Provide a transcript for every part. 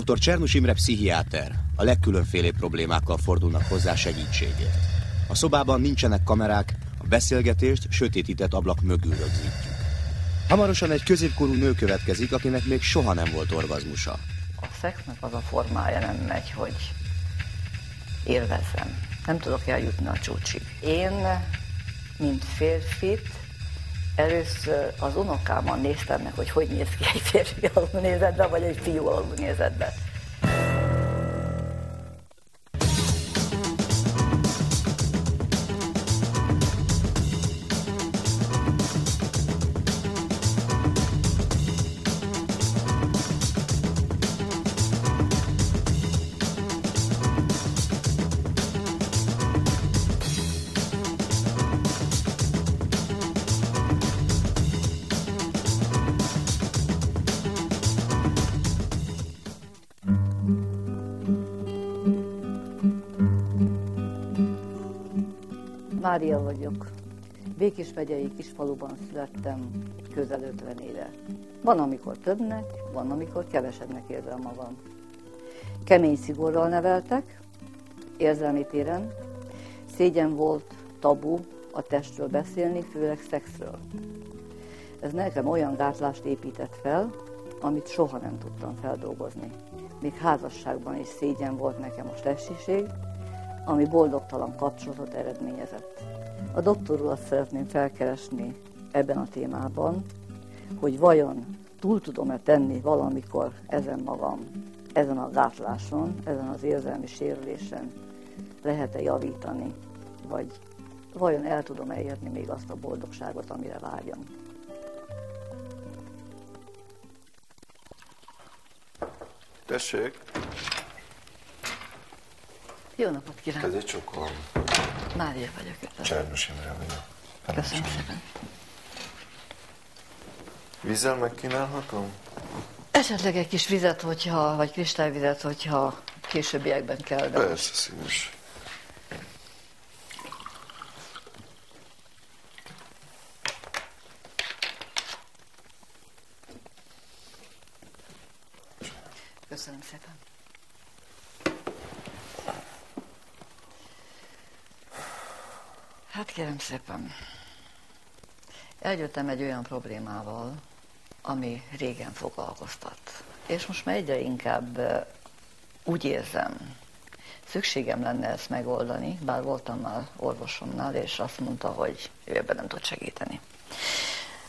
Dr. Csernus Imre pszichiáter. A legkülönfélébb problémákkal fordulnak hozzá segítségért. A szobában nincsenek kamerák, a beszélgetést sötétített ablak mögül rögzítjük. Hamarosan egy középkorú nő következik, akinek még soha nem volt orgazmusa. A szexnek az a formája nem megy, hogy élvezem. Nem tudok eljutni a csúcsig. Én, mint férfit, először az unokámmal néztem meg, hogy hogy néz ki egy férfi alulnézetben, vagy egy fiú alulnézetben. Mária vagyok. Békés megyei kisfaluban születtem közel 50 éve. Van, amikor többnek, van, amikor kevesebbnek érzem magam. Kemény szigorral neveltek, érzelmi téren. Szégyen volt tabu a testről beszélni, főleg szexről. Ez nekem olyan gátlást épített fel, amit soha nem tudtam feldolgozni. Még házasságban is szégyen volt nekem a testiség, ami boldogtalan kapcsolatot eredményezett. A doktor urat szeretném felkeresni ebben a témában, hogy vajon túl tudom-e tenni valamikor ezen magam, ezen a gátláson, ezen az érzelmi sérülésen, lehet-e javítani, vagy vajon el tudom elérni még azt a boldogságot, amire vágyom. Tessék, Jó napot kívánok! ez egy csokol. Mária vagyok. üdvözlöm. Csernus Imre vagyok. Köszönöm szépen. Vízzel megkínálhatom? Esetleg egy kis vizet, hogyha, vagy kristályvizet, hogyha későbbiekben kell. De Persze, szíves. Köszönöm szépen. Hát kérem szépen, eljöttem egy olyan problémával, ami régen foglalkoztat. És most már egyre inkább úgy érzem, szükségem lenne ezt megoldani, bár voltam már orvosomnál, és azt mondta, hogy ő ebben nem tud segíteni.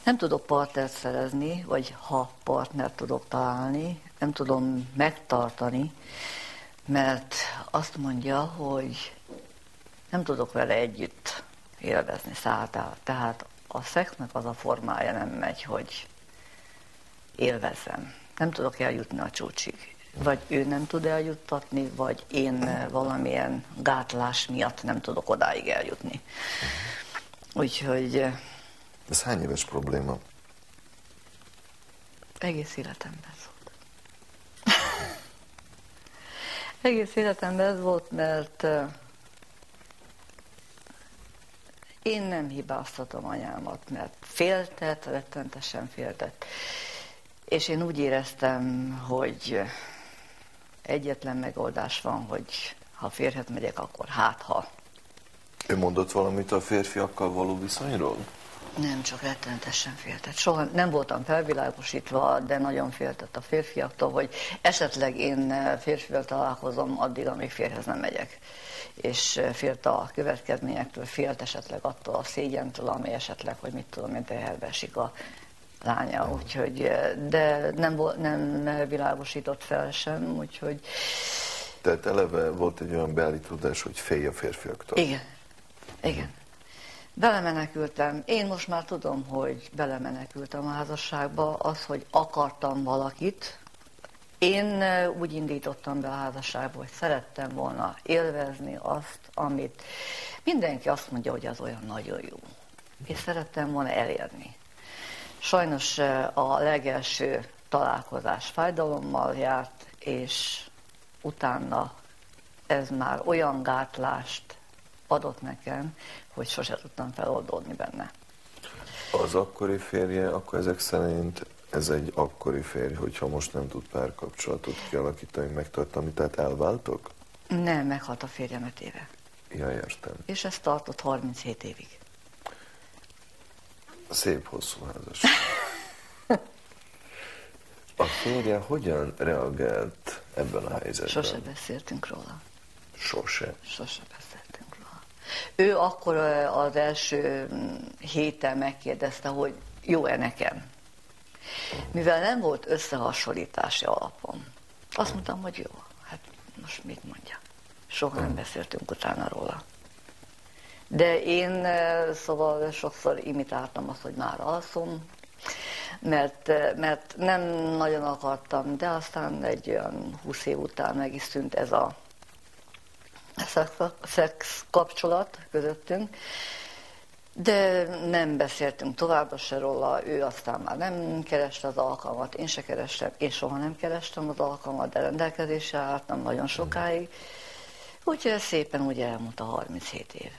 Nem tudok partnert szerezni, vagy ha partnert tudok találni, nem tudom megtartani, mert azt mondja, hogy nem tudok vele együtt élvezni szálltál. Tehát a szexnek az a formája nem megy, hogy élvezem. Nem tudok eljutni a csúcsig. Vagy ő nem tud eljuttatni, vagy én valamilyen gátlás miatt nem tudok odáig eljutni. Úgyhogy Ez hány éves probléma? egész életemben ez volt. egész életemben ez volt, mert én nem hibáztatom anyámat, mert féltett, rettentesen féltett. És én úgy éreztem, hogy egyetlen megoldás van, hogy ha férhet megyek, akkor hát ha. Ő mondott valamit a férfiakkal való viszonyról? Nem, csak rettenetesen féltett. Soha nem voltam felvilágosítva, de nagyon féltett a férfiaktól, hogy esetleg én férfivel találkozom addig, amíg férhez nem megyek. És félt a következményektől, félt esetleg attól a szégyentől, ami esetleg, hogy mit tudom én, teherbe esik a lánya, úgyhogy, de nem, nem világosított fel sem, úgyhogy Tehát eleve volt egy olyan beállítódás, hogy félj a férfiaktól. igen, igen. Belemenekültem. Én most már tudom, hogy belemenekültem a házasságba. Az, hogy akartam valakit, én úgy indítottam be a házasságba, hogy szerettem volna élvezni azt, amit mindenki azt mondja, hogy az olyan nagyon jó. És szerettem volna elérni. Sajnos a legelső találkozás fájdalommal járt, és utána ez már olyan gátlást adott nekem, hogy sose tudtam feloldódni benne. Az akkori férje akkor ezek szerint ez egy akkori férj, hogyha most nem tud párkapcsolatot kialakítani, megtartani, tehát elváltok? Nem, meghalt a férjem öt éve. Ja, értem. És ez tartott 37 évig. Szép hosszú házas. A férje hogyan reagált ebben a helyzetben? Sose beszéltünk róla. Sose. Sose beszéltünk. Ő akkor az első mm, héten megkérdezte, hogy jó-e nekem. Mivel nem volt összehasonlítási alapom, azt mondtam, hogy jó. Hát most mit mondja? Soha nem beszéltünk utána róla. De én szóval sokszor imitáltam azt, hogy már alszom, mert, mert nem nagyon akartam, de aztán egy olyan 20 év után meg is szűnt ez a szex, kapcsolat közöttünk, de nem beszéltünk továbbra se róla, ő aztán már nem kereste az alkalmat, én se kerestem, én soha nem kerestem az alkalmat, de rendelkezésre álltam nagyon sokáig, úgyhogy ez szépen úgy elmúlt a 37 év.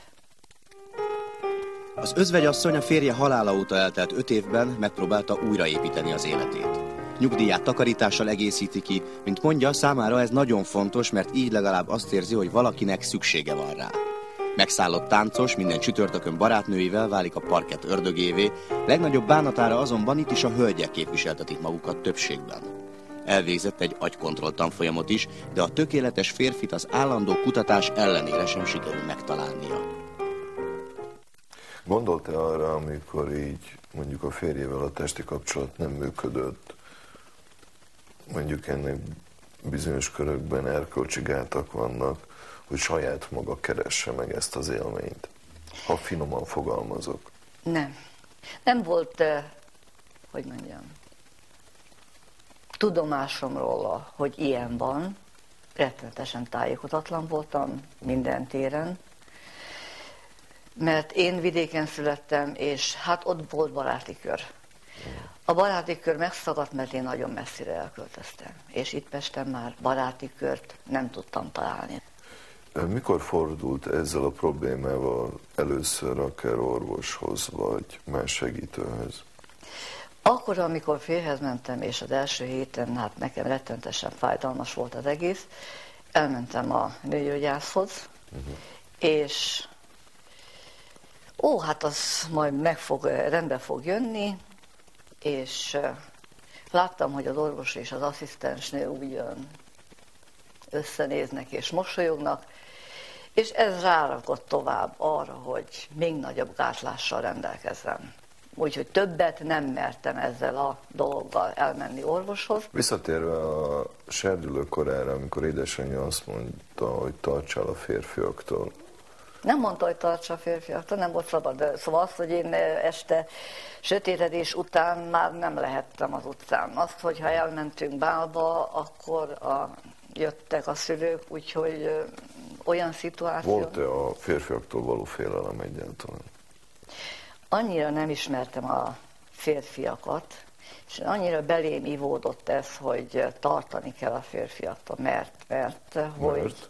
Az özvegyasszony a férje halála óta eltelt öt évben megpróbálta újraépíteni az életét. Nyugdíját takarítással egészíti ki, mint mondja, számára ez nagyon fontos, mert így legalább azt érzi, hogy valakinek szüksége van rá. Megszállott táncos, minden csütörtökön barátnőivel válik a parkett ördögévé, legnagyobb bánatára azonban itt is a hölgyek képviseltetik magukat többségben. Elvégzett egy agykontroll tanfolyamot is, de a tökéletes férfit az állandó kutatás ellenére sem sikerül megtalálnia. Gondolta arra, amikor így mondjuk a férjével a testi kapcsolat nem működött, mondjuk ennek bizonyos körökben erkölcsi gátak vannak, hogy saját maga keresse meg ezt az élményt, ha finoman fogalmazok. Nem. Nem volt, hogy mondjam, tudomásom róla, hogy ilyen van. Rettenetesen tájékozatlan voltam minden téren, mert én vidéken születtem, és hát ott volt baráti kör. A baráti kör megszakadt, mert én nagyon messzire elköltöztem, és itt Pesten már baráti kört nem tudtam találni. Mikor fordult ezzel a problémával először akár orvoshoz, vagy más segítőhöz? Akkor, amikor férhez mentem, és az első héten, hát nekem rettentesen fájdalmas volt az egész, elmentem a nőgyógyászhoz, uh-huh. és ó, hát az majd meg fog, rendbe fog jönni, és láttam, hogy az orvos és az asszisztensnő úgy jön, összenéznek és mosolyognak, és ez rárakott tovább arra, hogy még nagyobb gátlással rendelkezzem. Úgyhogy többet nem mertem ezzel a dologgal elmenni orvoshoz. Visszatérve a serdülő korára, amikor édesanyja azt mondta, hogy tartsál a férfiaktól. Nem mondta, hogy tartsa a férfiaktól, nem volt szabad. Szóval azt, hogy én este sötétedés után már nem lehettem az utcán. Azt, hogy ha elmentünk bálba, akkor a, jöttek a szülők, úgyhogy ö, olyan szituáció... Volt-e a férfiaktól való félelem egyáltalán? annyira nem ismertem a férfiakat, és annyira belém ivódott ez, hogy tartani kell a férfiaktól, mert, mert, hogy Mert?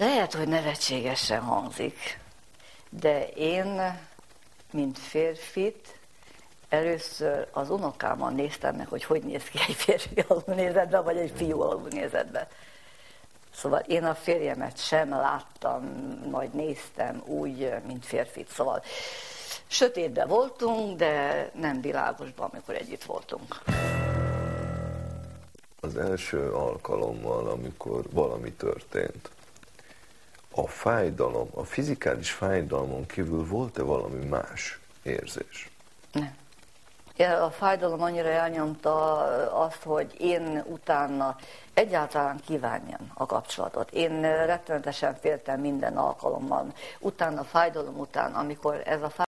Lehet, hogy nevetségesen hangzik, de én, mint férfit, először az unokámmal néztem meg, hogy hogy néz ki egy férfi alulnézetben, vagy egy fiú alulnézetben. Szóval én a férjemet sem láttam, majd néztem úgy, mint férfit. Szóval sötétben voltunk, de nem világosban, amikor együtt voltunk. Az első alkalommal, amikor valami történt, a fájdalom, a fizikális fájdalmon kívül volt-e valami más érzés? Nem. A fájdalom annyira elnyomta azt, hogy én utána egyáltalán kívánjam a kapcsolatot. Én rettenetesen féltem minden alkalommal. Utána fájdalom után, amikor ez a fájdalom